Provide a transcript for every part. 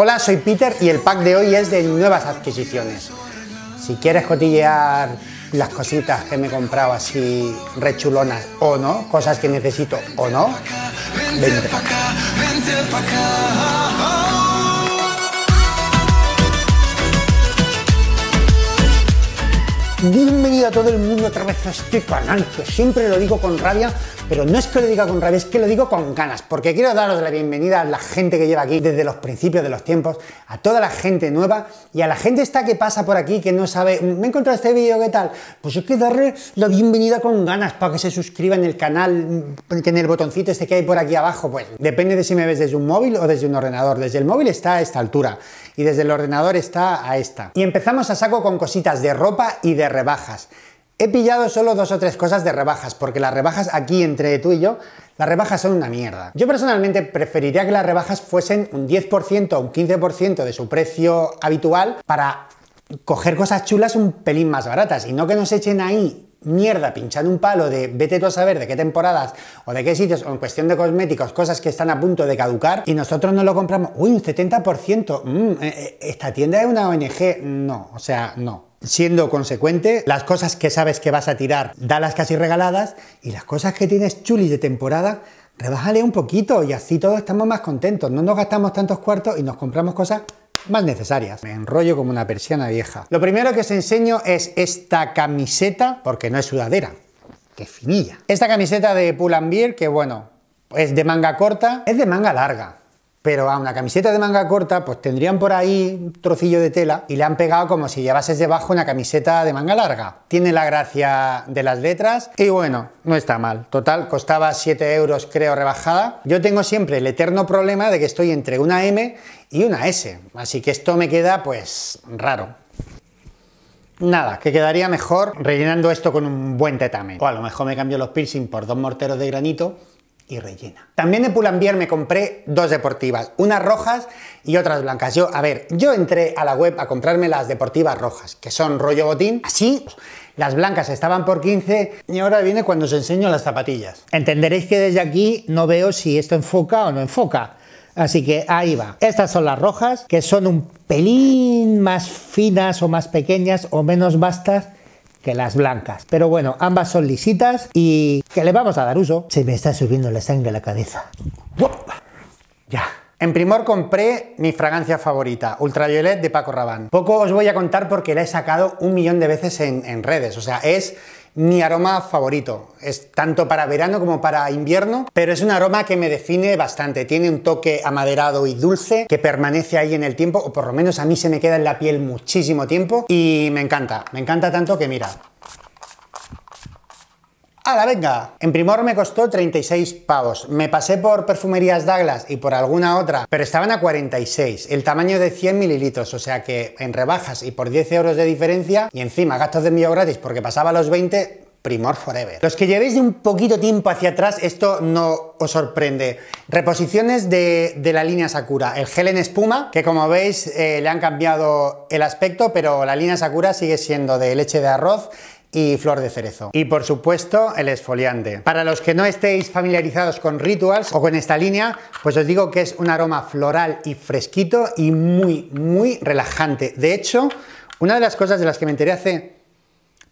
Hola, soy Peter y el pack de hoy es de nuevas adquisiciones. Si quieres cotillear las cositas que me he comprado así rechulonas o no, cosas que necesito o no, vente. Bienvenido a todo el mundo otra vez a este canal, que siempre lo digo con rabia, pero no es que lo diga con rabia, es que lo digo con ganas, porque quiero daros la bienvenida a la gente que lleva aquí desde los principios de los tiempos, a toda la gente nueva y a la gente esta que pasa por aquí que no sabe, me he encontrado este vídeo, ¿qué tal? Pues hay que darle la bienvenida con ganas para que se suscriba en el canal, en el botoncito este que hay por aquí abajo, pues depende de si me ves desde un móvil o desde un ordenador. Desde el móvil está a esta altura y desde el ordenador está a esta. Y empezamos a saco con cositas de ropa y de rebajas. He pillado solo dos o tres cosas de rebajas, porque las rebajas aquí entre tú y yo, las rebajas son una mierda. Yo personalmente preferiría que las rebajas fuesen un 10% o un 15% de su precio habitual para coger cosas chulas un pelín más baratas y no que nos echen ahí mierda pinchando un palo de vete tú a saber de qué temporadas o de qué sitios o en cuestión de cosméticos, cosas que están a punto de caducar y nosotros no lo compramos. Uy, un 70%. Mm, eh, eh, esta tienda es una ONG. No, o sea, no. Siendo consecuente, las cosas que sabes que vas a tirar, dalas casi regaladas y las cosas que tienes chulis de temporada, rebájale un poquito y así todos estamos más contentos. No nos gastamos tantos cuartos y nos compramos cosas más necesarias. Me enrollo como una persiana vieja. Lo primero que os enseño es esta camiseta, porque no es sudadera, que finilla. Esta camiseta de Pull&Bear, que bueno, es de manga corta, es de manga larga. Pero a una camiseta de manga corta, pues tendrían por ahí un trocillo de tela y le han pegado como si llevases debajo una camiseta de manga larga. Tiene la gracia de las letras y bueno, no está mal. Total, costaba 7 euros creo rebajada. Yo tengo siempre el eterno problema de que estoy entre una M y una S. Así que esto me queda pues raro. Nada, que quedaría mejor rellenando esto con un buen tetame. O a lo mejor me cambio los piercing por dos morteros de granito y rellena. También de Pull&Bear me compré dos deportivas, unas rojas y otras blancas. Yo, a ver, yo entré a la web a comprarme las deportivas rojas, que son rollo botín, así, las blancas estaban por 15 y ahora viene cuando os enseño las zapatillas. Entenderéis que desde aquí no veo si esto enfoca o no enfoca. Así que ahí va. Estas son las rojas, que son un pelín más finas o más pequeñas o menos vastas que las blancas. Pero bueno, ambas son lisitas y que le vamos a dar uso. Se me está subiendo la sangre a la cabeza. Ya. En Primor compré mi fragancia favorita, Ultraviolet de Paco Rabanne. Poco os voy a contar porque la he sacado un millón de veces en, en redes, o sea, es mi aroma favorito. Es tanto para verano como para invierno, pero es un aroma que me define bastante. Tiene un toque amaderado y dulce que permanece ahí en el tiempo, o por lo menos a mí se me queda en la piel muchísimo tiempo y me encanta. Me encanta tanto que mira, ¡Hala, venga! En Primor me costó 36 pavos. Me pasé por Perfumerías Douglas y por alguna otra, pero estaban a 46. El tamaño de 100 mililitros, o sea que en rebajas y por 10 euros de diferencia, y encima gastos de envío gratis porque pasaba los 20, Primor Forever. Los que llevéis de un poquito tiempo hacia atrás, esto no os sorprende. Reposiciones de, la línea Sakura. El gel en espuma, que como veis eh, le han cambiado el aspecto, pero la línea Sakura sigue siendo de leche de arroz y flor de cerezo. Y por supuesto el esfoliante. Para los que no estéis familiarizados con Rituals o con esta línea, pues os digo que es un aroma floral y fresquito y muy, muy relajante. De hecho, una de las cosas de las que me enteré hace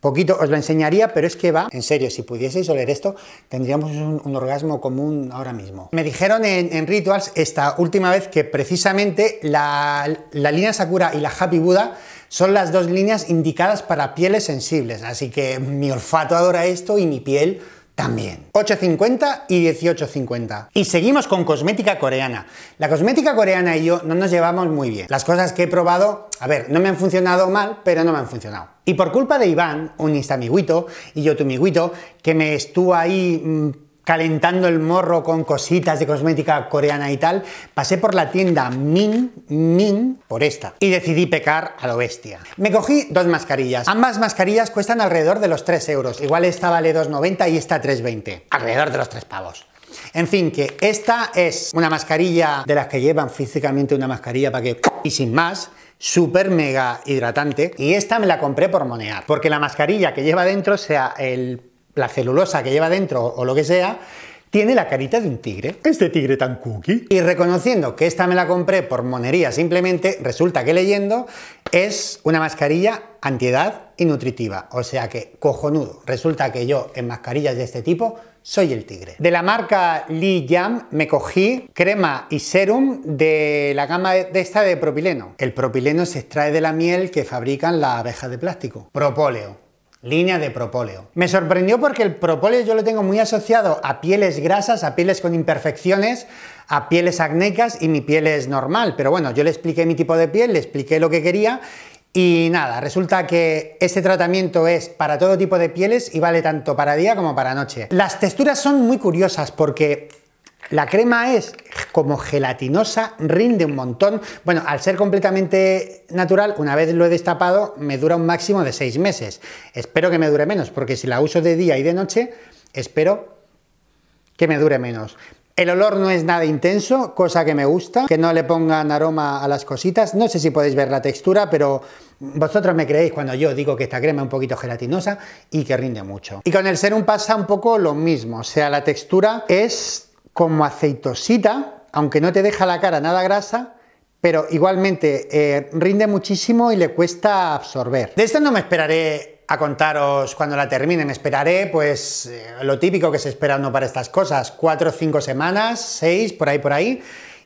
poquito os lo enseñaría, pero es que va, en serio, si pudieseis oler esto, tendríamos un, orgasmo común ahora mismo. Me dijeron en, Rituals esta última vez que precisamente la, la línea Sakura y la Happy Buddha son las dos líneas indicadas para pieles sensibles, así que mi olfato adora esto y mi piel también. 8.50 y 18.50. Y seguimos con cosmética coreana. La cosmética coreana y yo no nos llevamos muy bien. Las cosas que he probado, a ver, no me han funcionado mal, pero no me han funcionado. Y por culpa de Iván, un instamiguito, y yo tu miguito, que me estuvo ahí... Mm, calentando el morro con cositas de cosmética coreana y tal, pasé por la tienda Min, Min, por esta, y decidí pecar a lo bestia. Me cogí dos mascarillas. Ambas mascarillas cuestan alrededor de los 3 euros. Igual esta vale 2,90 y esta 3,20. Alrededor de los 3 pavos. En fin, que esta es una mascarilla de las que llevan físicamente una mascarilla para que... Y sin más, súper mega hidratante. Y esta me la compré por monear, porque la mascarilla que lleva dentro, sea el la celulosa que lleva dentro o lo que sea, tiene la carita de un tigre. Este tigre tan cookie. Y reconociendo que esta me la compré por monería simplemente, resulta que leyendo es una mascarilla antiedad y nutritiva. O sea que, cojonudo, resulta que yo en mascarillas de este tipo soy el tigre. De la marca Li Yam me cogí crema y serum de la gama de esta de propileno. El propileno se extrae de la miel que fabrican las abejas de plástico. Propóleo línea de propóleo. Me sorprendió porque el propóleo yo lo tengo muy asociado a pieles grasas, a pieles con imperfecciones, a pieles acnéicas y mi piel es normal. Pero bueno, yo le expliqué mi tipo de piel, le expliqué lo que quería y nada, resulta que este tratamiento es para todo tipo de pieles y vale tanto para día como para noche. Las texturas son muy curiosas porque la crema es como gelatinosa, rinde un montón. Bueno, al ser completamente natural, una vez lo he destapado, me dura un máximo de seis meses. Espero que me dure menos, porque si la uso de día y de noche, espero que me dure menos. El olor no es nada intenso, cosa que me gusta, que no le pongan aroma a las cositas. No sé si podéis ver la textura, pero vosotros me creéis cuando yo digo que esta crema es un poquito gelatinosa y que rinde mucho. Y con el serum pasa un poco lo mismo, o sea, la textura es como aceitosita, aunque no te deja la cara nada grasa, pero igualmente eh, rinde muchísimo y le cuesta absorber. De esto no me esperaré a contaros cuando la termine, me esperaré pues eh, lo típico que se espera uno para estas cosas, cuatro o cinco semanas, seis, por ahí, por ahí,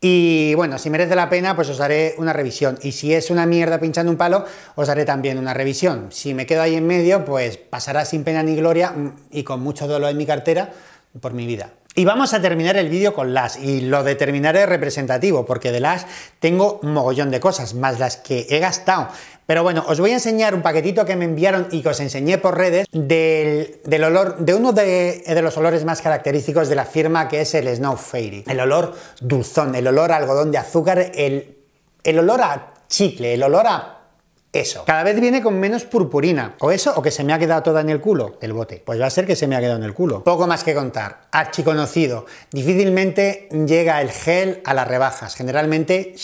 y bueno, si merece la pena, pues os haré una revisión. Y si es una mierda pinchando un palo, os haré también una revisión. Si me quedo ahí en medio, pues pasará sin pena ni gloria mm, y con mucho dolor en mi cartera por mi vida. Y vamos a terminar el vídeo con las, y lo de terminar es representativo, porque de las tengo un mogollón de cosas, más las que he gastado. Pero bueno, os voy a enseñar un paquetito que me enviaron y que os enseñé por redes del, olor, de uno de, los olores más característicos de la firma que es el Snow Fairy. El olor dulzón, el olor algodón de azúcar, el, el olor a chicle, el olor a eso. Cada vez viene con menos purpurina. O eso, o que se me ha quedado toda en el culo, el bote. Pues va a ser que se me ha quedado en el culo. Poco más que contar. Archiconocido. Difícilmente llega el gel a las rebajas. Generalmente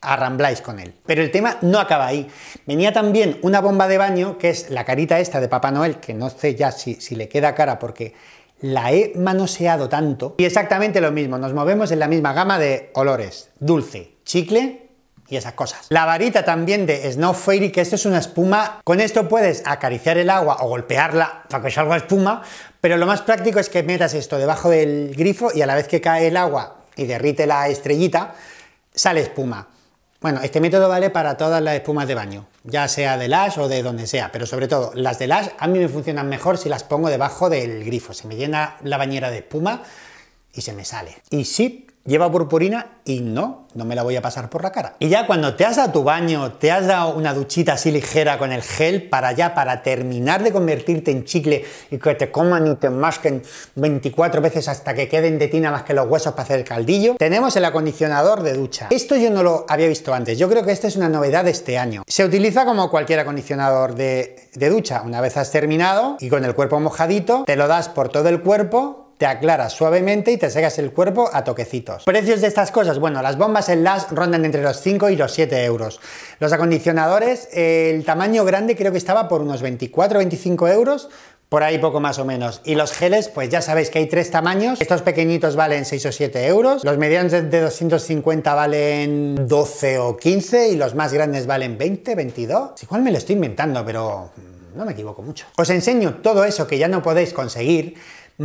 arrambláis con él. Pero el tema no acaba ahí. Venía también una bomba de baño, que es la carita esta de Papá Noel, que no sé ya si, si le queda cara porque la he manoseado tanto. Y exactamente lo mismo, nos movemos en la misma gama de olores. Dulce, chicle y esas cosas. La varita también de Snow Fairy, que esto es una espuma, con esto puedes acariciar el agua o golpearla para que salga espuma, pero lo más práctico es que metas esto debajo del grifo y a la vez que cae el agua y derrite la estrellita, sale espuma. Bueno, este método vale para todas las espumas de baño, ya sea de Lash o de donde sea, pero sobre todo las de Lash a mí me funcionan mejor si las pongo debajo del grifo, se me llena la bañera de espuma y se me sale. Y sí, lleva purpurina y no, no me la voy a pasar por la cara. Y ya cuando te has dado tu baño, te has dado una duchita así ligera con el gel para ya, para terminar de convertirte en chicle y que te coman y te masquen 24 veces hasta que queden de ti nada más que los huesos para hacer el caldillo, tenemos el acondicionador de ducha. Esto yo no lo había visto antes, yo creo que esta es una novedad de este año. Se utiliza como cualquier acondicionador de, de ducha. Una vez has terminado y con el cuerpo mojadito, te lo das por todo el cuerpo te aclaras suavemente y te secas el cuerpo a toquecitos. Precios de estas cosas, bueno, las bombas en LAS rondan entre los 5 y los 7 euros. Los acondicionadores, el tamaño grande creo que estaba por unos 24 25 euros, por ahí poco más o menos. Y los geles, pues ya sabéis que hay tres tamaños. Estos pequeñitos valen 6 o 7 euros. Los medianos de 250 valen 12 o 15 y los más grandes valen 20, 22. Igual me lo estoy inventando, pero no me equivoco mucho. Os enseño todo eso que ya no podéis conseguir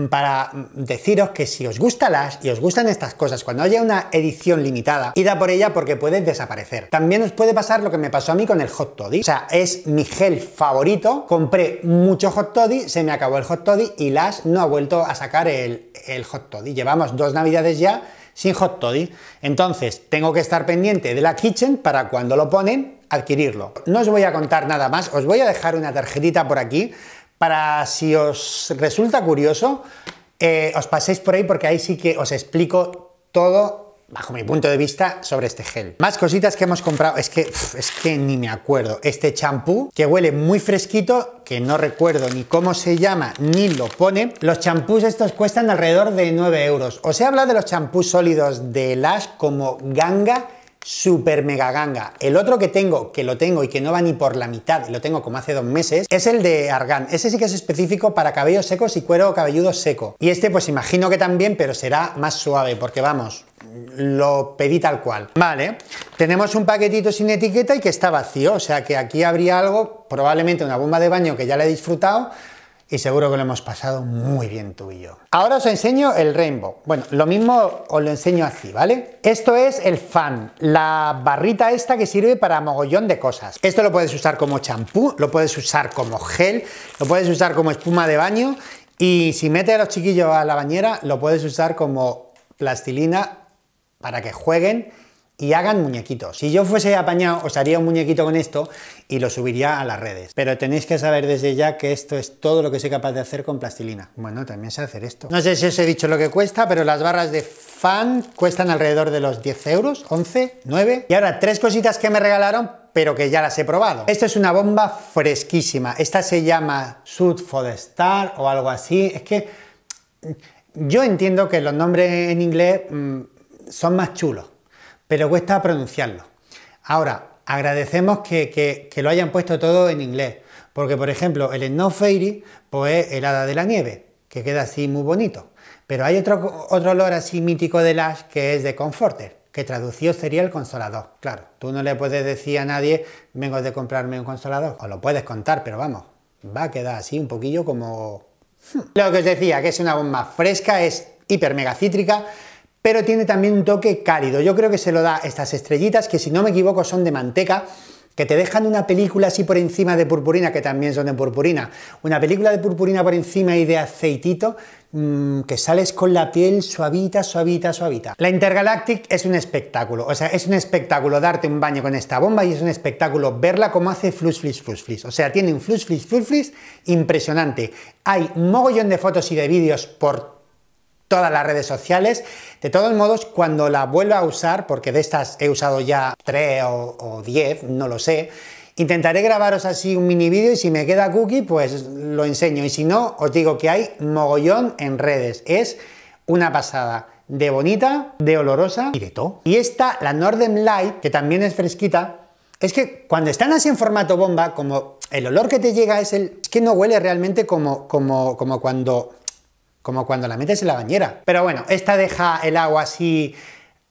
para deciros que si os gusta las y os gustan estas cosas, cuando haya una edición limitada, id a por ella porque puede desaparecer. También os puede pasar lo que me pasó a mí con el Hot Toddy. O sea, es mi gel favorito. Compré mucho Hot Toddy, se me acabó el Hot Toddy y las no ha vuelto a sacar el, el Hot Toddy. Llevamos dos navidades ya sin Hot Toddy. Entonces, tengo que estar pendiente de la Kitchen para cuando lo ponen, adquirirlo. No os voy a contar nada más, os voy a dejar una tarjetita por aquí para si os resulta curioso, eh, os paséis por ahí porque ahí sí que os explico todo bajo mi punto de vista sobre este gel. Más cositas que hemos comprado, es que, es que ni me acuerdo. Este champú que huele muy fresquito, que no recuerdo ni cómo se llama ni lo pone. Los champús estos cuestan alrededor de 9 euros. Os he hablado de los champús sólidos de Lash como Ganga super mega ganga. El otro que tengo, que lo tengo y que no va ni por la mitad, lo tengo como hace dos meses, es el de Argan. Ese sí que es específico para cabellos secos y cuero cabelludo seco. Y este pues imagino que también, pero será más suave, porque vamos, lo pedí tal cual. Vale, tenemos un paquetito sin etiqueta y que está vacío, o sea que aquí habría algo, probablemente una bomba de baño que ya le he disfrutado, y seguro que lo hemos pasado muy bien tú y yo. Ahora os enseño el Rainbow. Bueno, lo mismo os lo enseño así, ¿vale? Esto es el fan, la barrita esta que sirve para mogollón de cosas. Esto lo puedes usar como champú, lo puedes usar como gel, lo puedes usar como espuma de baño y si metes a los chiquillos a la bañera, lo puedes usar como plastilina para que jueguen y hagan muñequitos. Si yo fuese apañado, os haría un muñequito con esto y lo subiría a las redes. Pero tenéis que saber desde ya que esto es todo lo que soy capaz de hacer con plastilina. Bueno, también sé hacer esto. No sé si os he dicho lo que cuesta, pero las barras de fan cuestan alrededor de los 10 euros, 11, 9. Y ahora, tres cositas que me regalaron, pero que ya las he probado. Esto es una bomba fresquísima. Esta se llama Shoot for Star o algo así. Es que yo entiendo que los nombres en inglés mm, son más chulos pero cuesta pronunciarlo. Ahora, agradecemos que, lo hayan puesto todo en inglés, porque por ejemplo el Snow Fairy pues es el hada de la nieve, que queda así muy bonito, pero hay otro, otro olor así mítico de Lash que es de Comforter, que traducido sería el consolador. Claro, tú no le puedes decir a nadie, vengo de comprarme un consolador, o lo puedes contar, pero vamos, va a quedar así un poquillo como... Hmm. Lo que os decía, que es una bomba fresca, es hiper mega cítrica, pero tiene también un toque cálido. Yo creo que se lo da estas estrellitas, que si no me equivoco son de manteca, que te dejan una película así por encima de purpurina, que también son de purpurina, una película de purpurina por encima y de aceitito, mmm, que sales con la piel suavita, suavita, suavita. La Intergalactic es un espectáculo, o sea, es un espectáculo darte un baño con esta bomba y es un espectáculo verla como hace flus flis flus flis. O sea, tiene un flus flis flus flis impresionante. Hay mogollón de fotos y de vídeos por todas las redes sociales. De todos modos, cuando la vuelva a usar, porque de estas he usado ya 3 o, 10, no lo sé, intentaré grabaros así un mini vídeo y si me queda cookie, pues lo enseño. Y si no, os digo que hay mogollón en redes. Es una pasada de bonita, de olorosa y de todo. Y esta, la Northern Light, que también es fresquita, es que cuando están así en formato bomba, como el olor que te llega es el... es que no huele realmente como, como, como cuando como cuando la metes en la bañera. Pero bueno, esta deja el agua así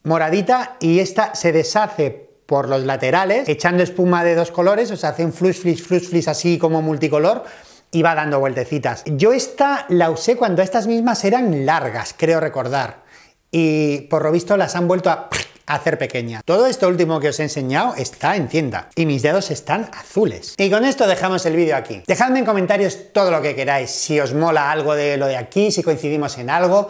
moradita y esta se deshace por los laterales, echando espuma de dos colores, o sea, hace un flux flux flis así como multicolor y va dando vueltecitas. Yo esta la usé cuando estas mismas eran largas, creo recordar, y por lo visto las han vuelto a hacer pequeña. Todo esto último que os he enseñado está en tienda y mis dedos están azules. Y con esto dejamos el vídeo aquí. Dejadme en comentarios todo lo que queráis, si os mola algo de lo de aquí, si coincidimos en algo,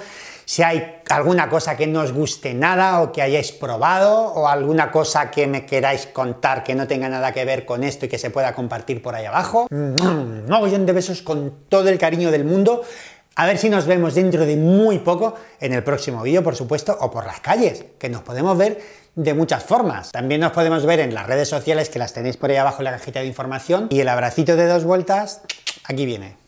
si hay alguna cosa que no os guste nada o que hayáis probado o alguna cosa que me queráis contar que no tenga nada que ver con esto y que se pueda compartir por ahí abajo. Un mogollón de besos con todo el cariño del mundo. A ver si nos vemos dentro de muy poco en el próximo vídeo, por supuesto, o por las calles, que nos podemos ver de muchas formas. También nos podemos ver en las redes sociales, que las tenéis por ahí abajo en la cajita de información. Y el abracito de dos vueltas, aquí viene.